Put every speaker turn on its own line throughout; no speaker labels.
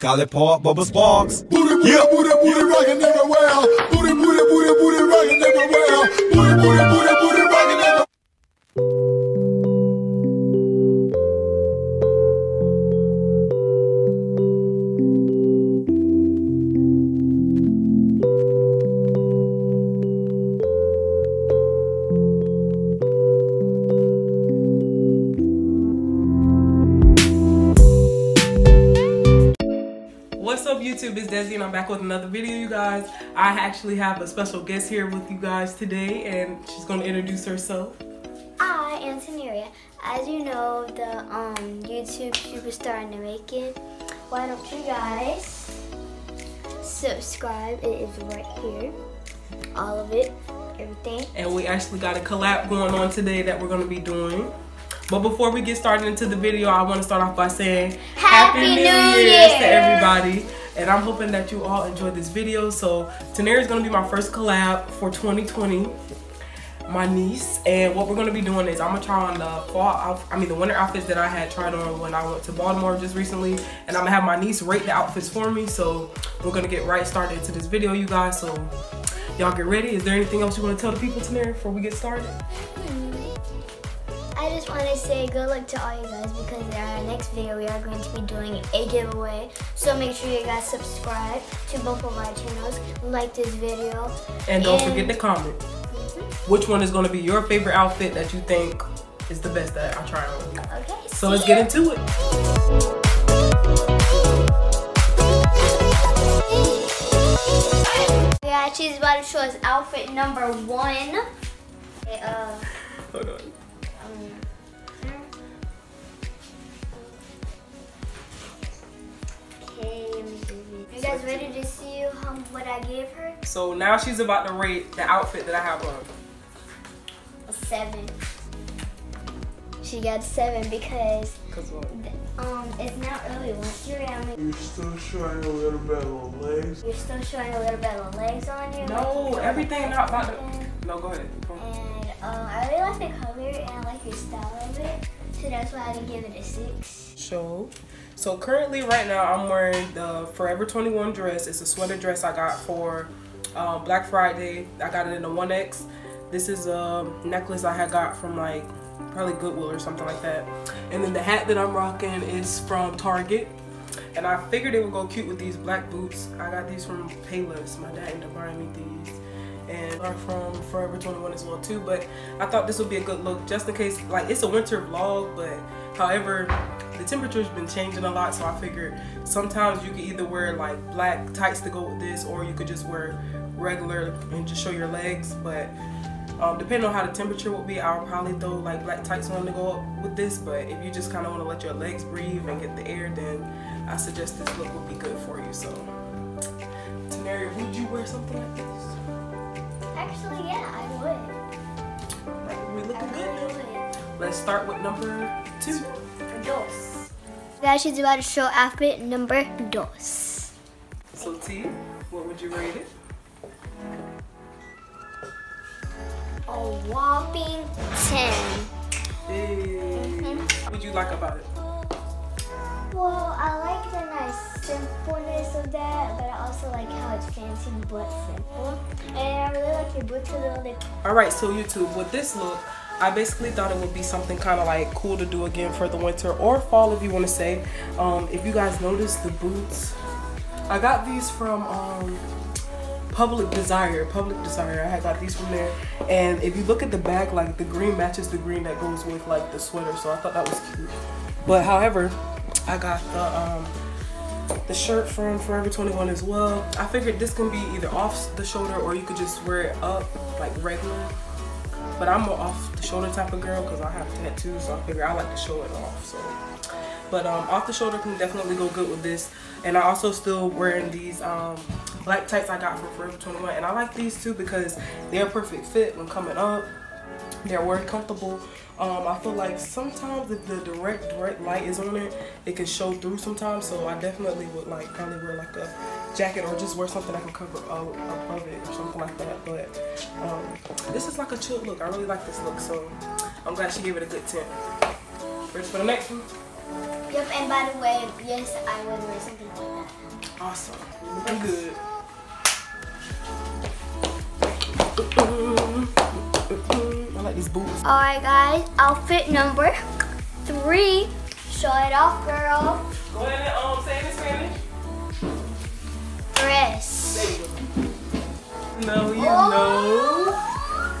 Call it Paul Bubba Sparks.
Booty, booty,
Yeah.
booty, booty rockin' everywhere. Booty, booty, booty, booty rockin' everywhere. Booty, booty, booty,
YouTube, it's Desi and I'm back with another video you guys. I actually have a special guest here with you guys today and she's going to introduce herself.
I am Taneria. As you know, the um, YouTube superstar in the making. Why don't you guys subscribe? It is right here. All of it, everything.
And we actually got a collab going on today that we're going to be doing. But before we get started into the video, I want to start off by saying
Happy New
Year's to everybody. And I'm hoping that you all enjoyed this video. So Tanera is going to be my first collab for 2020. My niece and what we're going to be doing is I'm to try on the fall I mean the winter outfits that I had tried on when I went to Baltimore just recently and I'm to have my niece rate the outfits for me. So we're going to get right started into this video you guys. So y'all get ready. Is there anything else you want to tell the people Tanera before we get started?
I just want to say good luck to all you guys because in our next video we are going to be doing a giveaway. So make sure you guys subscribe to both of our channels, like this video.
And don't
And-
forget to comment which one is going to be your favorite outfit that you think is the best that I try on.
Okay.
So let's get into it.
Yeah, she's about to show us outfit number one. Okay, uh,
Hold on.
Um, okay, let me do this. You guys ready to see how, what I gave her?
So now she's about to rate the outfit that I have on.
A seven. She got seven because um it's not really winter. I mean,
You're still showing a little bit of legs.
you're still showing a little bit of legs on you.
No, everything not about to. No, go ahead. Go ahead.
And um, I really like the color and I like the style of it. So that's why I didn't give it a six.
Show. So currently, right now, I'm wearing the Forever 21 dress. It's a sweater dress I got for um, Black Friday. I got it in the 1X. This is a necklace I had got from like probably Goodwill or something like that. And then the hat that I'm rocking is from Target. And I figured it would go cute with these black boots. I got these from Payless. My dad ended up buying me these. And are from Forever 21 as well too. But I thought this would be a good look just in case, like it's a winter vlog, but however, the temperature's been changing a lot. So I figured sometimes you could either wear like black tights to go with this or you could just wear regular and just show your legs. But um, depending on how the temperature will be, I'll probably throw like black tights on to go up with this. But if you just kind of want to let your legs breathe and get the air, then I suggest this look would be good for you. So, Teneri, would you wear something like this?
Actually, yeah, I would.
Like, we looking
I
good
would.
Let's start with number two.
Dos. Guys, she's about to show outfit number dos.
So, T, what would you rate it?
A whopping 10.
Hey. Mm-hmm. What would you like about it?
Well, I like the nice simpleness of that, but I also like how it's fancy but simple. And I really like your boots with all the
All right, so YouTube, with this look, I basically thought it would be something kind of like cool to do again for the winter or fall, if you want to say. Um, if you guys notice the boots, I got these from um, Public Desire. Public Desire. I got these from there, and if you look at the back, like the green matches the green that goes with like the sweater, so I thought that was cute. But however, I got the um, the shirt from Forever 21 as well. I figured this can be either off the shoulder or you could just wear it up like regular. But I'm an off the shoulder type of girl because I have tattoos, so I figure I like to show it off. So, but um, off the shoulder can definitely go good with this. And I also still wearing these um, black tights I got from Forever 21, and I like these too because they're a perfect fit when coming up. They're very comfortable. Um, I feel like sometimes if the direct direct light is on it, it can show through sometimes. So I definitely would like probably wear like a jacket or just wear something that can cover up above it or something like that. But um, this is like a chill look. I really like this look, so I'm glad she gave it a good tip. Ready for the next one?
Yep, and by the way, yes, I would wear something like that.
Awesome. Looking good. I like these boots.
Alright guys, outfit number three. Show it off, girl.
Go ahead and um, say it in Spanish.
Dress.
There you go. No, you
Oh.
know.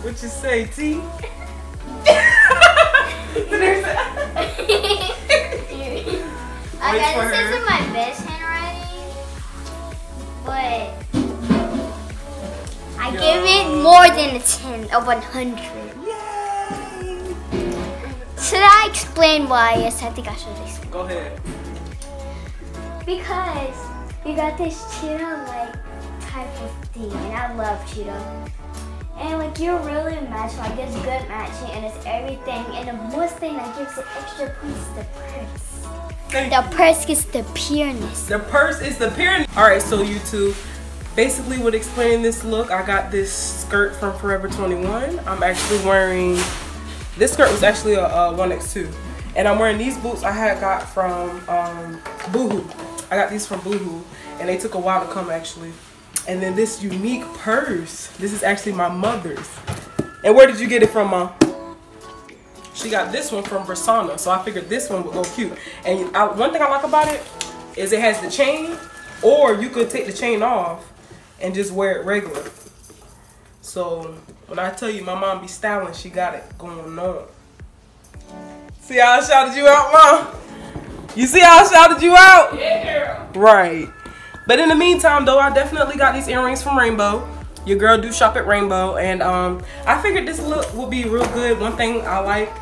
What you say, T? Wait
okay, this
her.
isn't my best handwriting, but I give it more than a 10 of 100. Should I explain why? Yes, I think I should explain.
Go ahead.
Because we got this cheetah like type of thing, and I love cheetah. And like you're really matching, like it's good matching, and it's everything. And the most thing that gives it extra points is the purse.
Thank
The purse gets the pureness.
The purse is the pureness. All right, so YouTube, basically would explain this look, I got this skirt from Forever 21. I'm actually wearing, this skirt was actually a, a 1X2. And I'm wearing these boots I had got from um, Boohoo. I got these from Boohoo and they took a while to come actually. And then this unique purse, this is actually my mother's. And where did you get it from, Mom? She got this one from Versona, so I figured this one would go cute. And I, one thing I like about it is it has the chain, or you could take the chain off and just wear it regular. So when I tell you my mom be styling, she got it going on. See how I shouted you out, mom? You see how I shouted you out? Yeah. Right. But in the meantime, though, I definitely got these earrings from Rainbow. Your girl do shop at Rainbow, and um, I figured this look would be real good. One thing I like,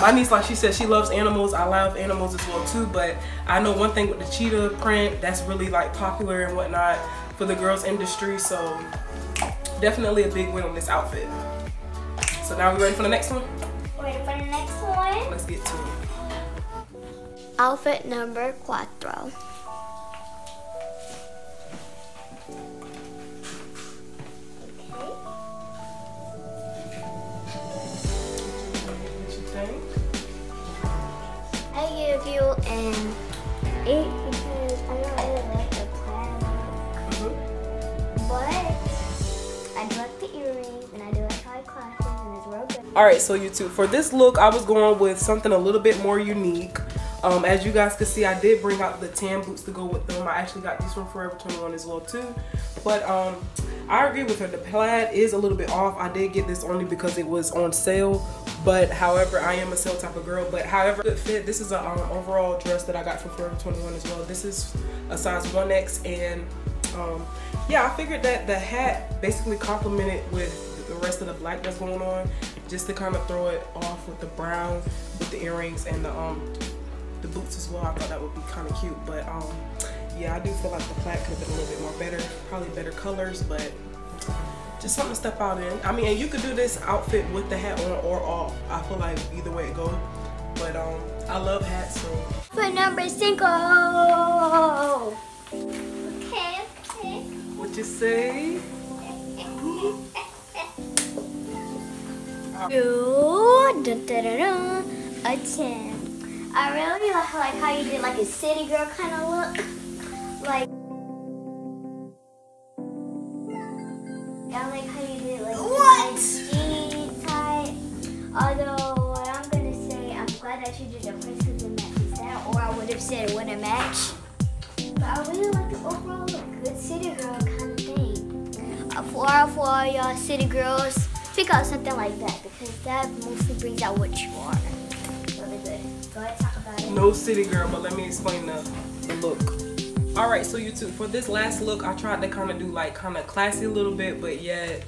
my niece, like she said, she loves animals. I love animals as well too. But I know one thing with the cheetah print that's really like popular and whatnot for the girls industry. So definitely a big win on this outfit. So now we ready for the next one?
Ready for the next one.
Let's get to it.
Outfit number cuatro.
All right, so YouTube, for this look, I was going with something a little bit more unique. Um, as you guys can see, I did bring out the tan boots to go with them. I actually got these from Forever 21 as well too. But um, I agree with her. The plaid is a little bit off. I did get this only because it was on sale. But however, I am a sale type of girl. But however, fit. This is an um, overall dress that I got from Forever 21 as well. This is a size 1X and um, yeah, I figured that the hat basically complemented with the rest of the black that's going on, just to kind of throw it off with the brown, with the earrings and the um the boots as well. I thought that would be kind of cute, but um yeah, I do feel like the plaid could have been a little bit more better, probably better colors, but just something to step out in. I mean, and you could do this outfit with the hat on or off. I feel like either way it goes. But um, I love hats, so
Outfit number cinco. Okay, okay.
what you say?
Ooh, a 10. I really like, like how you did like a city girl kind of look. Like, I like how you did like
What?
jean type. Although, what I'm gonna say, I'm glad that you did the prince because it matches that, or I would have said it wouldn't match. But I really like the overall look, good city girl kind of thing. Uh, For all for all y'all city girls, pick out something like that because that mostly brings out what you are. Really good. Go ahead, talk about it.
No city girl, but let me explain the, the look. All right, so YouTube, for this last look, I tried to kind of do like kind of classy a little bit, but yet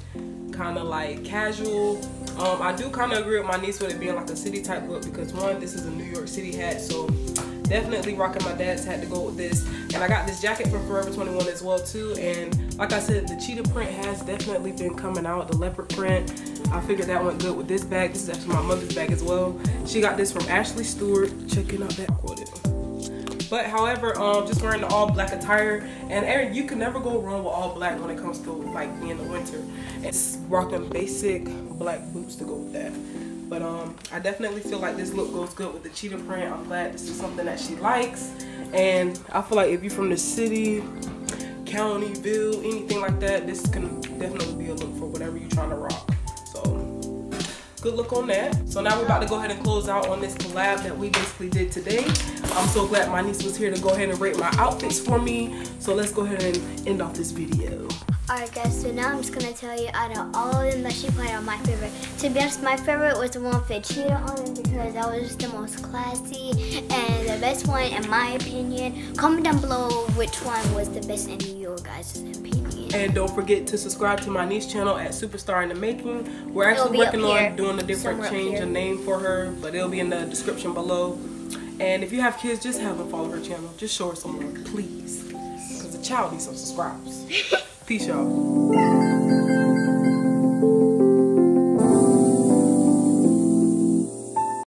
kind of like casual. Um, I do kind of agree with my niece with it being like a city type look because one, this is a New York City hat, so definitely rocking my dad's hat to go with this. And I got this jacket from Forever 21 as well too. And like I said, the cheetah print has definitely been coming out, the leopard print. I figured that went good with this bag. This is actually my mother's bag as well. She got this from Ashley Stewart. Checking out that quoted. But however, um, just wearing the all black attire, and Aaron, you can never go wrong with all black when it comes to like being the winter. It's rocking basic black boots to go with that. But um, I definitely feel like this look goes good with the cheetah print. I'm glad this is something that she likes. And I feel like if you're from the city, county, ville, anything like that, this can definitely be a look for whatever you're trying to rock. So good look on that. So now we're about to go ahead and close out on this collab that we basically did today. I'm so glad my niece was here to go ahead and rate my outfits for me. So let's go ahead and end off this video.
Alright guys, so now I'm just gonna tell you out of all of them that she played on my favorite. To be honest, my favorite was the one with cheetah on it because that was just the most classy and the best one in my opinion. Comment down below which one was the best in your guys' opinion.
And don't forget to subscribe to my niece channel at Superstar in the Making. We're actually working on doing a different change of name for her, but it'll be in the description below. And if you have kids, just have them follow her channel. Just show her some love, please. Because the child needs some subscribers. Peace, y'all.